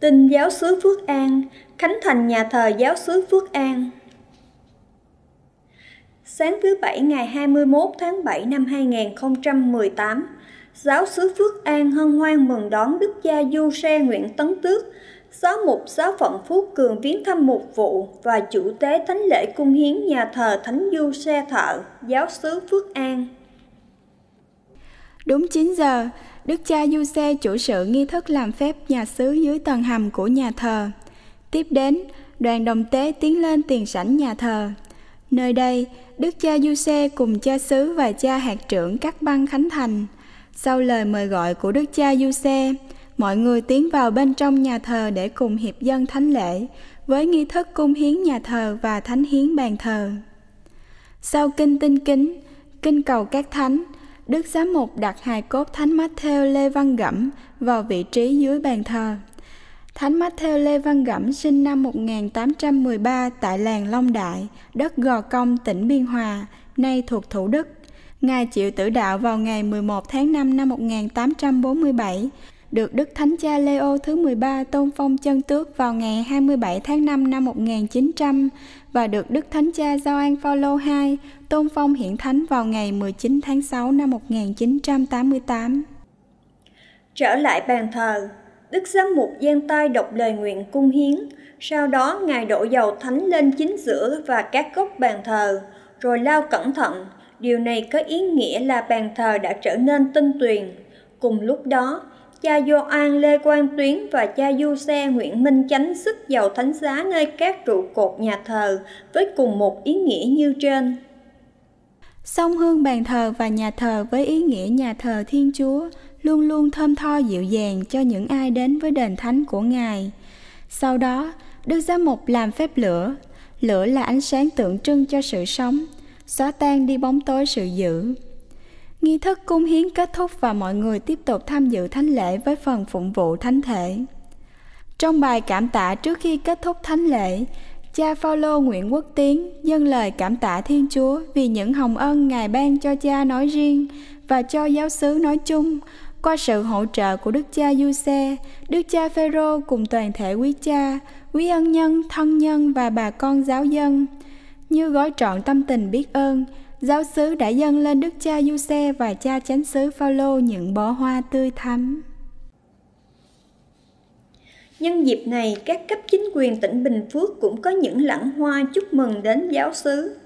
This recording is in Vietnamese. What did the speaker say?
Tin giáo xứ Phước An, khánh thành nhà thờ giáo xứ Phước An. Sáng thứ Bảy ngày 21 tháng 7 năm 2018, giáo xứ Phước An hân hoan mừng đón Đức cha Du Xe Nguyễn Tấn Tước, giáo mục giáo phận Phú Cường viếng thăm một vụ và chủ tế thánh lễ cung hiến nhà thờ Thánh Du Xe Thợ, giáo xứ Phước An. Đúng 9 giờ, Đức cha Du Xe chủ sự nghi thức làm phép nhà xứ dưới tầng hầm của nhà thờ. Tiếp đến, đoàn đồng tế tiến lên tiền sảnh nhà thờ. Nơi đây, Đức cha Du Xe cùng cha xứ và cha hạt trưởng các băng khánh thành. Sau lời mời gọi của Đức cha Du Xe, mọi người tiến vào bên trong nhà thờ để cùng hiệp dân thánh lễ với nghi thức cung hiến nhà thờ và thánh hiến bàn thờ. Sau kinh tinh kính, kinh cầu các thánh, Đức Giám mục đặt hài cốt Thánh Matthew Lê Văn Gẩm vào vị trí dưới bàn thờ. Thánh Matthew Lê Văn Gẩm sinh năm 1813 tại làng Long Đại, đất Gò Công, tỉnh Biên Hòa, nay thuộc Thủ Đức. Ngài chịu tử đạo vào ngày 11 tháng 5 năm 1847, được Đức Thánh Cha Leo thứ 13 tôn phong chân tước vào ngày 27 tháng 5 năm 1900 và được Đức Thánh Cha Gioan Phaolô II tôn phong hiển thánh vào ngày 19 tháng 6 năm 1988. Trở lại bàn thờ, Đức Giám mục giang tay đọc lời nguyện cung hiến, sau đó Ngài đổ dầu thánh lên chính giữa và các góc bàn thờ, rồi lao cẩn thận. Điều này có ý nghĩa là bàn thờ đã trở nên tinh tuyền. Cùng lúc đó, cha Gioan Lê Quang Tuyến và cha Du Xe Nguyễn Minh Chánh sức dầu thánh giá nơi các trụ cột nhà thờ với cùng một ý nghĩa như trên. sông hương bàn thờ và nhà thờ với ý nghĩa nhà thờ Thiên Chúa luôn luôn thơm tho dịu dàng cho những ai đến với đền thánh của Ngài. Sau đó, Đức Giám Mục làm phép lửa. Lửa là ánh sáng tượng trưng cho sự sống, xóa tan đi bóng tối sự dữ. Nghi thức cung hiến kết thúc và mọi người tiếp tục tham dự thánh lễ với phần phụng vụ thánh thể. Trong bài cảm tạ trước khi kết thúc thánh lễ, cha Phaolô Nguyễn Quốc Tiến dâng lời cảm tạ Thiên Chúa vì những hồng ân Ngài ban cho cha nói riêng và cho giáo xứ nói chung qua sự hỗ trợ của Đức cha Du Xe, Đức cha Phêrô cùng toàn thể quý cha, quý ân nhân, thân nhân và bà con giáo dân. Như gói trọn tâm tình biết ơn, giáo sứ đã dâng lên Đức cha Du Xe và cha chánh sứ Phaolô những bó hoa tươi thắm. Nhân dịp này, các cấp chính quyền tỉnh Bình Phước cũng có những lẵng hoa chúc mừng đến giáo sứ.